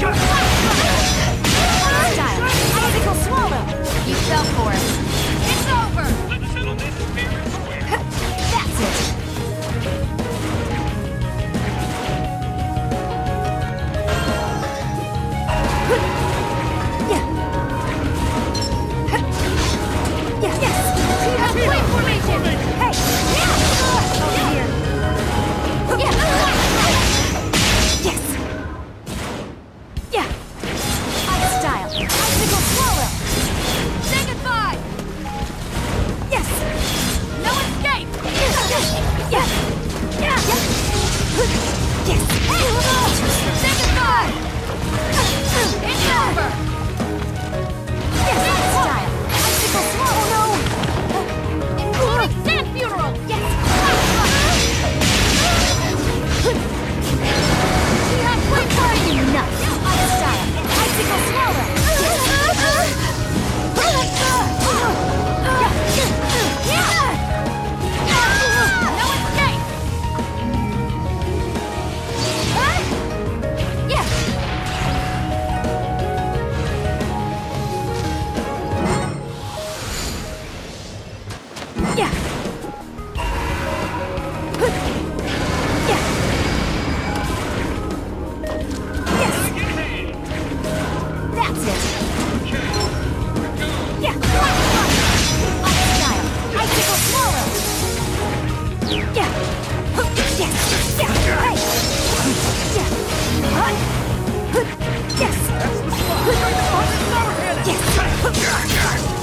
Go.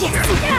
Yes!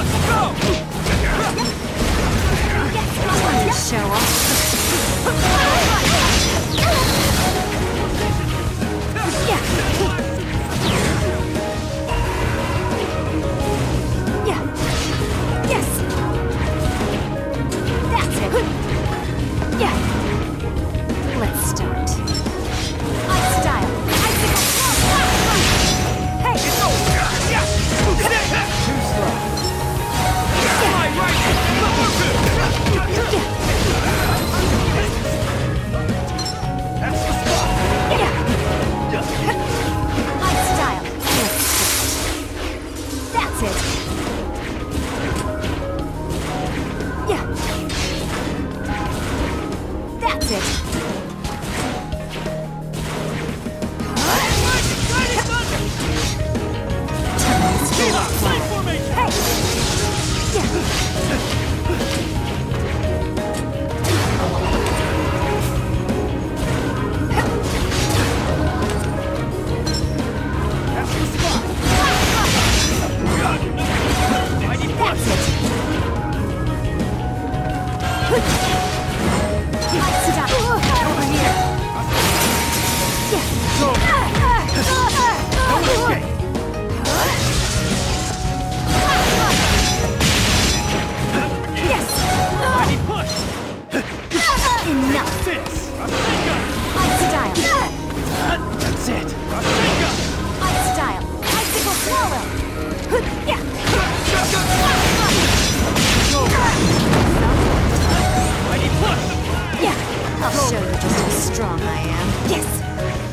Let's go! Show off. it! Rasengan! Style! Bicycle swallow! I need plus! Yeah, I'll show you just how strong I am. Yes!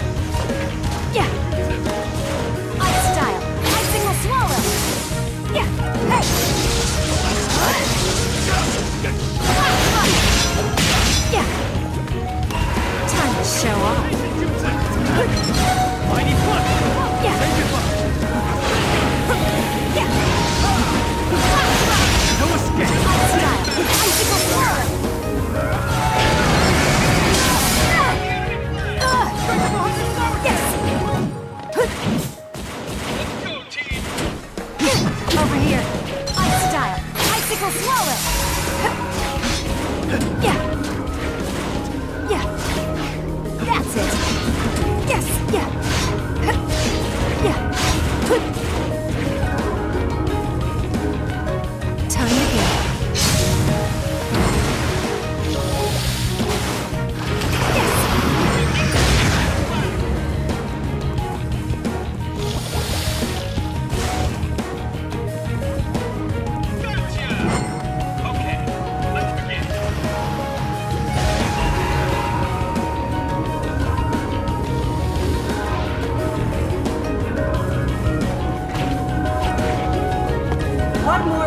Swallow.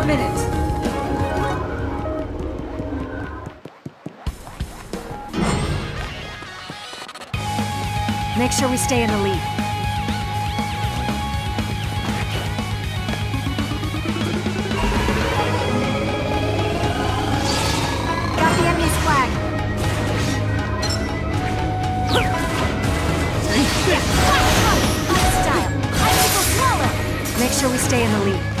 One minute. Make sure we stay in the lead. Got the enemy's flag. Style. Make sure we stay in the lead.